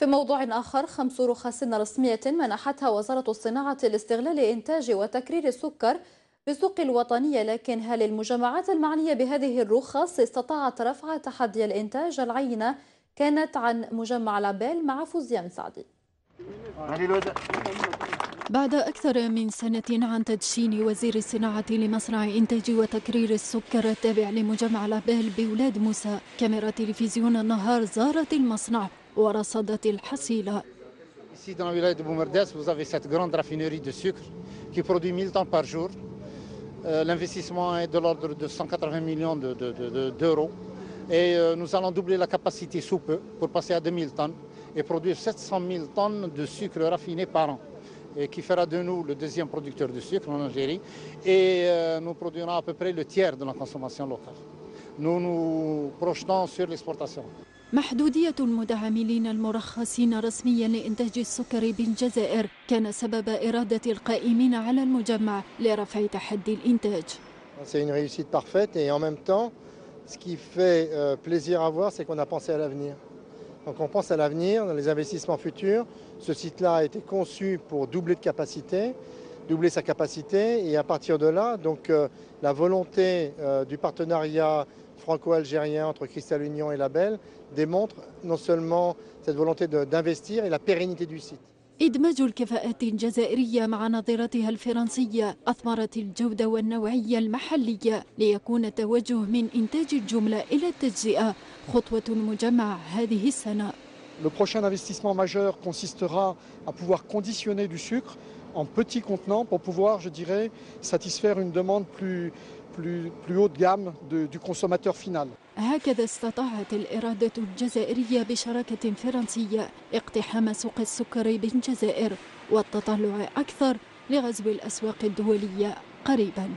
في موضوع آخر خمس رخص رسمية منحتها وزارة الصناعة لاستغلال إنتاج وتكرير السكر بالسوق الوطنية لكن هل المجمعات المعنية بهذه الرخص استطاعت رفع تحدي الإنتاج؟ العينة كانت عن مجمع لابيل مع فوزيا مسعدي بعد أكثر من سنة عن تدشين وزير الصناعة لمصنع إنتاج وتكرير السكر التابع لمجمع لابيل بولاد موسى كاميرا تلفزيون النهار زارت المصنع. ورصدت الحصيلة Ici, dans la wilaya de Boumerdas, vous avez cette grande raffinerie de sucre qui produit 1000 tonnes par jour. Euh, L'investissement est de l'ordre de 180 millions d'euros. De, de, de, et euh, nous allons doubler la capacité sous peu pour passer à 2000 tonnes et produire 700 000 tonnes de sucre raffiné par an. Et qui fera de nous le deuxième producteur de sucre en Algérie. Et euh, nous produirons à peu près le tiers de la consommation locale. Nous nous projetons sur l'exportation. محدودية المدعمين المرخصين رسميا لإنتاج السكر بالجزائر كان سبب إرادة القائمين على المجمع لرفع تحدي الإنتاج. C'est une réussite parfaite et en même temps, ce qui fait euh, plaisir à voir, c'est qu'on a pensé à l'avenir. Donc on pense à l'avenir, dans les investissements futurs. Ce site-là a été conçu pour doubler de capacité, doubler sa capacité et à partir de là, donc euh, la volonté euh, du partenariat franco-algérien entre Cristal Union et Label démontre non seulement cette volonté d'investir et la pérennité du site. إدماج الكفاءات الجزائرية مع نظيرتها الفرنسية أثمرت الجودة والنوعية المحلية ليكون التوجه من إنتاج الجملة إلى التجزئة خطوة مجمع هذه السنة. Le prochain investissement majeur consistera à pouvoir conditionner du sucre en petits contenants pour pouvoir, je dirais, satisfaire une demande plus, plus, plus haut de gamme de, du consommateur final. هكذا استطاعت الإرادة الجزائرية بشراكة فرنسية اقتحام سوق السكر بالجزائر والتطلع أكثر لغزو الأسواق الدولية قريباً